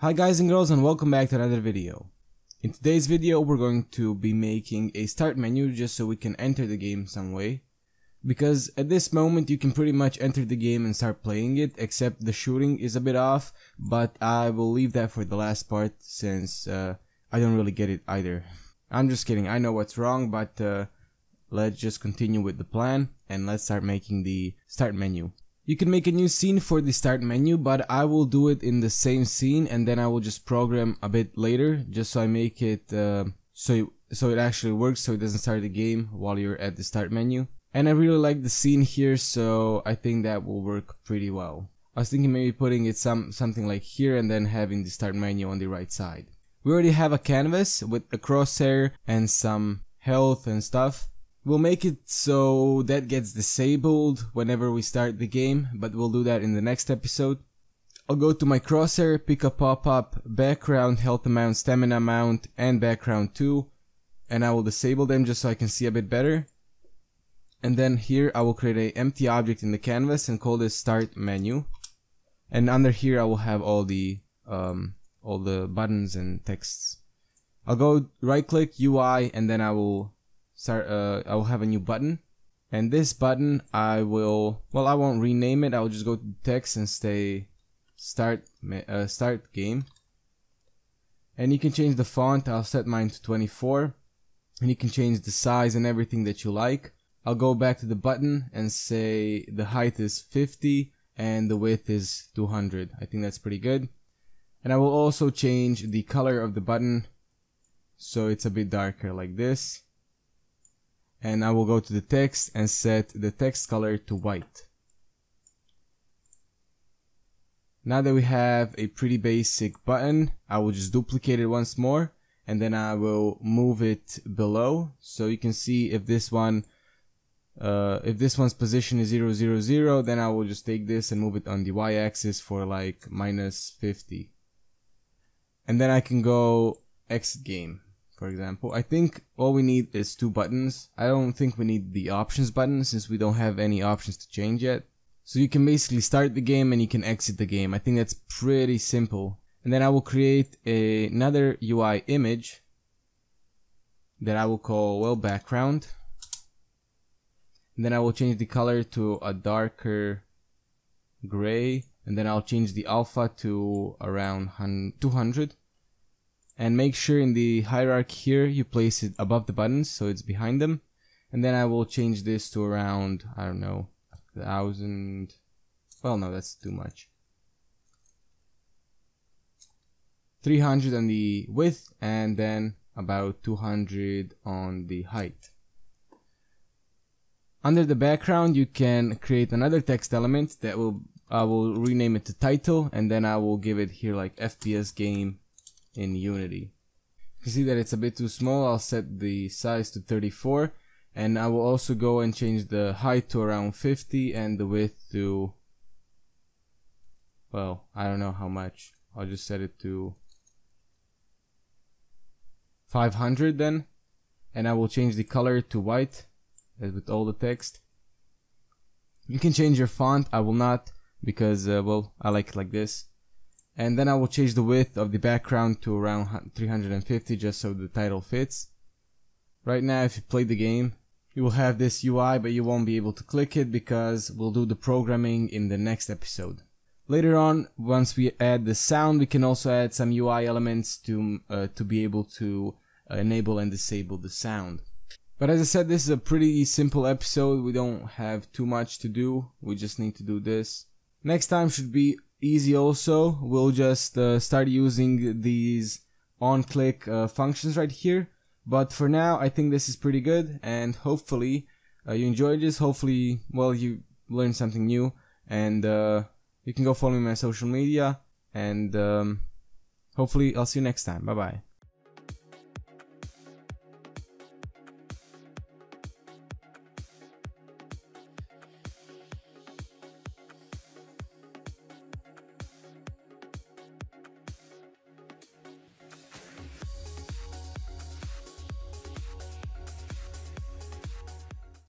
Hi guys and girls and welcome back to another video. In today's video we're going to be making a start menu just so we can enter the game some way. Because at this moment you can pretty much enter the game and start playing it except the shooting is a bit off but I will leave that for the last part since uh, I don't really get it either. I'm just kidding, I know what's wrong but uh, let's just continue with the plan and let's start making the start menu. You can make a new scene for the start menu, but I will do it in the same scene and then I will just program a bit later just so I make it uh, so, so it actually works so it doesn't start the game while you're at the start menu. And I really like the scene here so I think that will work pretty well. I was thinking maybe putting it some something like here and then having the start menu on the right side. We already have a canvas with a crosshair and some health and stuff. We'll make it so that gets disabled whenever we start the game, but we'll do that in the next episode. I'll go to my crosshair, pick a pop-up, background, health amount, stamina amount, and background 2, and I will disable them just so I can see a bit better. And then here I will create a empty object in the canvas and call this start menu. And under here I will have all the um, all the buttons and texts. I'll go right click UI and then I will start uh, I will have a new button. And this button I will well I won't rename it. I'll just go to text and say start uh, start game. And you can change the font. I'll set mine to 24 and you can change the size and everything that you like. I'll go back to the button and say the height is 50 and the width is 200 I think that's pretty good. And I will also change the color of the button so it's a bit darker like this and I will go to the text and set the text color to white. Now that we have a pretty basic button, I will just duplicate it once more and then I will move it below. So you can see if this one uh, if this one's position is 0, 0, 0 then I will just take this and move it on the y-axis for like minus 50 and then I can go exit game for example. I think all we need is two buttons. I don't think we need the options button since we don't have any options to change yet. So you can basically start the game and you can exit the game. I think that's pretty simple. And then I will create a, another UI image that I will call well background. And then I will change the color to a darker gray and then I'll change the alpha to around 200 and make sure in the hierarchy here you place it above the buttons so it's behind them. And then I will change this to around I don't know thousand. Well no that's too much. 300 on the width and then about 200 on the height. Under the background you can create another text element that will I will rename it to title and then I will give it here like FPS game in Unity. You see that it's a bit too small, I'll set the size to 34 and I will also go and change the height to around 50 and the width to well, I don't know how much. I'll just set it to 500 then and I will change the color to white as with all the text. You can change your font, I will not because uh, well, I like it like this and then I will change the width of the background to around 350 just so the title fits. Right now if you play the game you will have this UI but you won't be able to click it because we'll do the programming in the next episode. Later on once we add the sound we can also add some UI elements to, uh, to be able to uh, enable and disable the sound. But as I said this is a pretty simple episode we don't have too much to do we just need to do this. Next time should be easy also. We'll just uh, start using these on-click uh, functions right here. But for now, I think this is pretty good and hopefully uh, you enjoyed this. Hopefully, well, you learned something new and uh, you can go follow me on my social media and um, hopefully I'll see you next time. Bye bye.